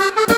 Ha ha ha!